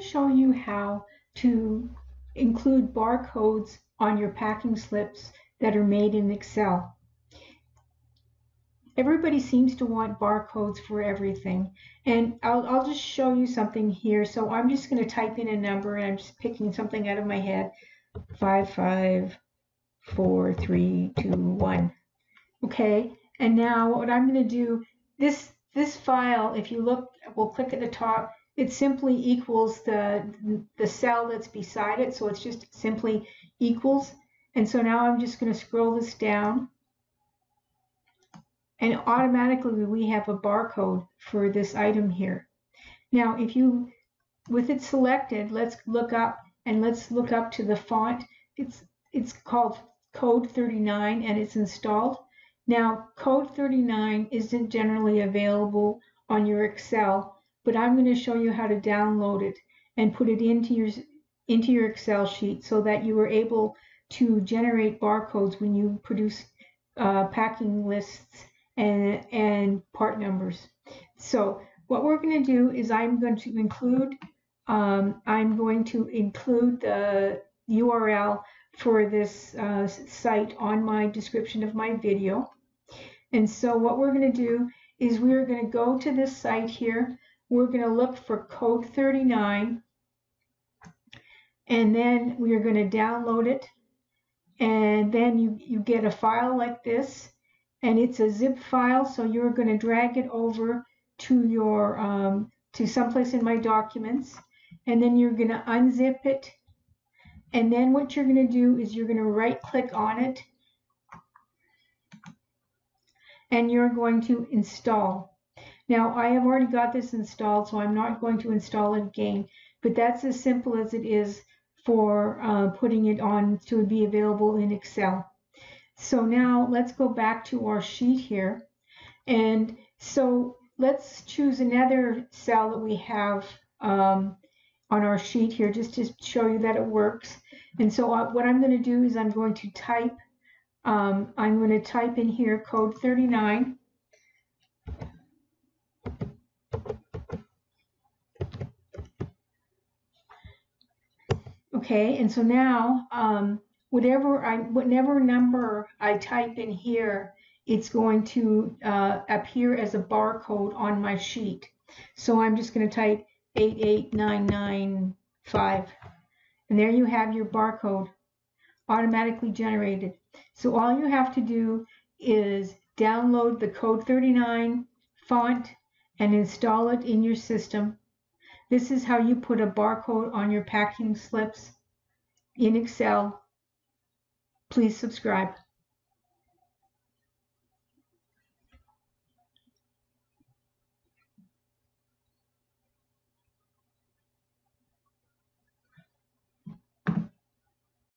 to show you how to include barcodes on your packing slips that are made in Excel. Everybody seems to want barcodes for everything. And I'll, I'll just show you something here. So I'm just going to type in a number and I'm just picking something out of my head. Five, five, four, three, two, one. Okay. And now what I'm going to do, this, this file, if you look, we'll click at the top, it simply equals the, the cell that's beside it. So it's just simply equals. And so now I'm just going to scroll this down. And automatically we have a barcode for this item here. Now, if you, with it selected, let's look up and let's look up to the font. It's, it's called Code 39 and it's installed. Now, Code 39 isn't generally available on your Excel but I'm going to show you how to download it and put it into your into your Excel sheet so that you are able to generate barcodes when you produce uh, packing lists and, and part numbers. So what we're going to do is I'm going to include um, I'm going to include the URL for this uh, site on my description of my video. And so what we're going to do is we're going to go to this site here we're going to look for code 39 and then we are going to download it. And then you, you get a file like this and it's a zip file so you're going to drag it over to your um, to someplace in my documents and then you're going to unzip it. And then what you're going to do is you're going to right click on it and you're going to install now I have already got this installed, so I'm not going to install it again, but that's as simple as it is for uh, putting it on to be available in Excel. So now let's go back to our sheet here. And so let's choose another cell that we have um, on our sheet here just to show you that it works. And so uh, what I'm going to do is I'm going to type, um, I'm going to type in here code 39 Okay, and so now um, whatever I whatever number I type in here, it's going to uh, appear as a barcode on my sheet. So I'm just going to type 88995. And there you have your barcode automatically generated. So all you have to do is download the code 39 font and install it in your system. This is how you put a barcode on your packing slips in Excel. Please subscribe.